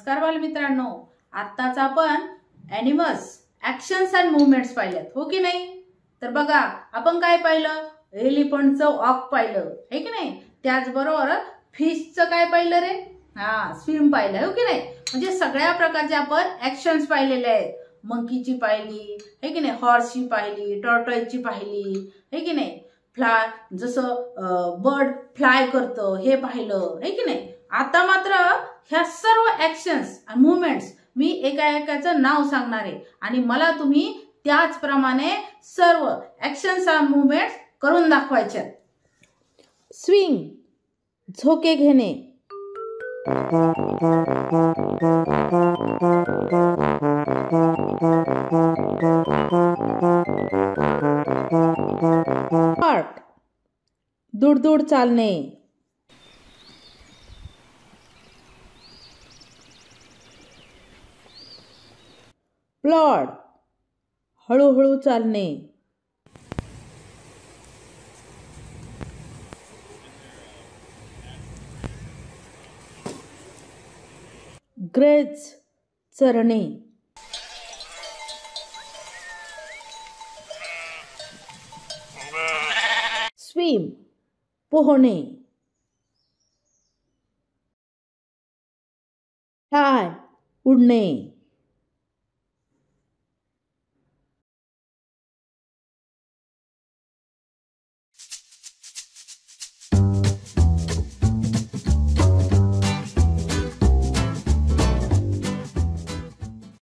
नमस्कार बालमित्रांनो. आत्ताच आपण ॲनिमल्स ऍक्शन्स अँड मुवमेंट्स पाहिल्यात. हो की नाही? तर बघा आपण काय पाहिलं? एलिफंटचं वॉक पाहिलं. हे की नाही? त्याचबरोबर फिशचं काय पाहिलं रे? हा स्विम पाहिलं. हो की नाही? म्हणजे सगळ्या प्रकारचे आपण ऍक्शन्स पाहिलेले आहेत. मंकीची पाहिली हे की नाही? हॉर्सची पाहिली टॉर्टॉईजची पाहिली हे की नाही? फ्लाय जसं बर्ड फ्लाय करतं हे पाहिलं हे की नाही? आता मात्र ह्या सर्व ॲक्शन्स मुवमेंट्स मी एका एकाचं नाव सांगणार आहे. आणि मला तुम्ही त्याचप्रमाणे सर्व ॲक्शन्स मुवमेंट्स करून दाखवायच्या स्विंग झोके घेणे. दुडदूड चालणे. प्लॉड हळूहळू चालणे. ग्रेज चरणे. स्विम पोहणे. टाय उडणे.